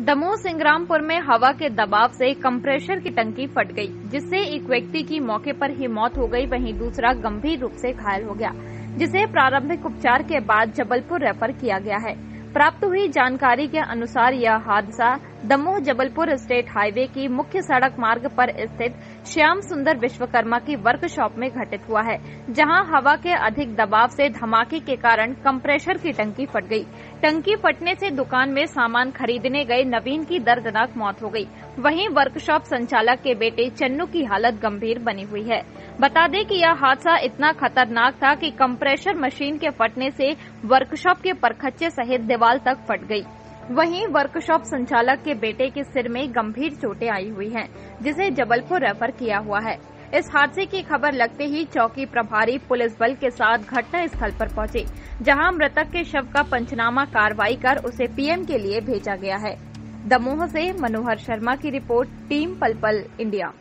दमोह सिंग्रामपुर में हवा के दबाव से कंप्रेशर की टंकी फट गई, जिससे एक व्यक्ति की मौके पर ही मौत हो गई, वहीं दूसरा गंभीर रूप से घायल हो गया, जिसे प्रारंभिक उपचार के बाद जबलपुर रेफर किया गया है। प्राप्त हुई जानकारी के अनुसार यह हादसा दमोह जबलपुर स्टेट हाईवे की मुख्य सड़क मार्ग पर स्थित श्याम सुंदर विश्वकर्मा की वर्कशॉप में घटित हुआ है, जहाँ हवा के अधिक दबाव से धमाके के कारण कंप्रेशर की टंकी फट गई। टंकी फटने से दुकान में सामान खरीदने गए नवीन की दर्दनाक मौत हो गई। वहीं वर्कशॉप संचालक के बेटे चन्नू की हालत गंभीर बनी हुई है। बता दें कि यह हादसा इतना खतरनाक था कि कंप्रेशर मशीन के फटने से वर्कशॉप के परखच्चे सहित दीवार तक फट गई। वहीं वर्कशॉप संचालक के बेटे के सिर में गंभीर चोटें आई हुई हैं, जिसे जबलपुर रेफर किया हुआ है। इस हादसे की खबर लगते ही चौकी प्रभारी पुलिस बल के साथ घटना स्थल पर पहुँचे जहाँ मृतक के शव का पंचनामा कार्रवाई कर उसे पीएम के लिए भेजा गया है। दमोह से मनोहर शर्मा की रिपोर्ट टीम पलपल इंडिया।